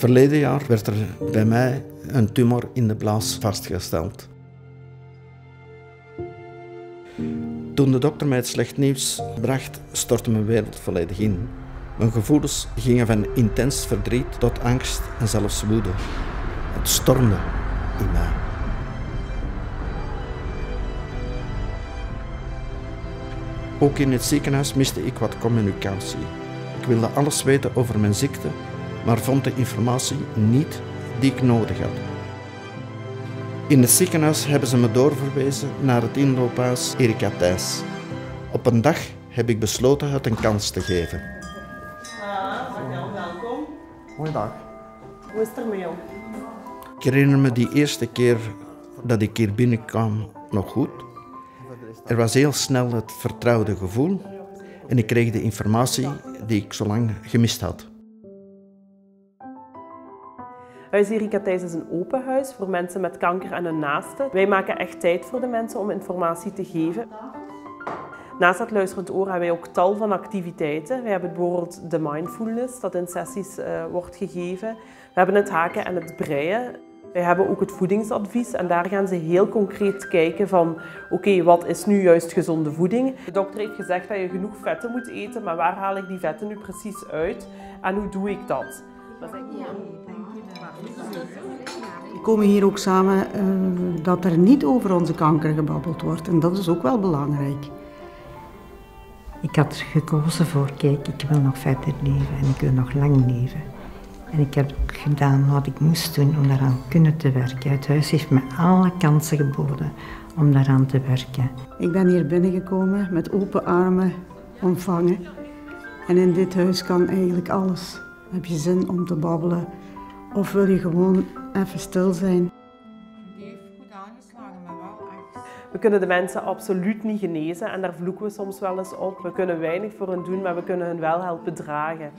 Verleden jaar werd er bij mij een tumor in de blaas vastgesteld. Toen de dokter mij het slecht nieuws bracht, stortte mijn wereld volledig in. Mijn gevoelens gingen van intens verdriet tot angst en zelfs woede. Het stormde in mij. Ook in het ziekenhuis miste ik wat communicatie. Ik wilde alles weten over mijn ziekte, maar vond de informatie niet die ik nodig had. In het ziekenhuis hebben ze me doorverwezen naar het inloophuis Erika Thijs. Op een dag heb ik besloten het een kans te geven. Ah, welkom. Goeiedag. Hoe is het ermee om? Ik herinner me die eerste keer dat ik hier binnenkwam nog goed. Er was heel snel het vertrouwde gevoel en ik kreeg de informatie die ik zo lang gemist had. Huis Erika Thijs is een open huis voor mensen met kanker en hun naasten. Wij maken echt tijd voor de mensen om informatie te geven. Naast dat luisterend oor hebben wij ook tal van activiteiten. We hebben bijvoorbeeld de mindfulness, dat in sessies uh, wordt gegeven. We hebben het haken en het breien. Wij hebben ook het voedingsadvies en daar gaan ze heel concreet kijken van oké, wat is nu juist gezonde voeding? De dokter heeft gezegd dat je genoeg vetten moet eten, maar waar haal ik die vetten nu precies uit en hoe doe ik dat? dat is we komen hier ook samen uh, dat er niet over onze kanker gebabbeld wordt en dat is ook wel belangrijk. Ik had gekozen voor, kijk, ik wil nog verder leven en ik wil nog lang leven. En ik heb gedaan wat ik moest doen om daaraan kunnen te werken. Het huis heeft me alle kansen geboden om daaraan te werken. Ik ben hier binnengekomen met open armen ontvangen. En in dit huis kan eigenlijk alles. Heb je zin om te babbelen of wil je gewoon even stil zijn? We kunnen de mensen absoluut niet genezen en daar vloeken we soms wel eens op. We kunnen weinig voor hen doen, maar we kunnen hen wel helpen dragen.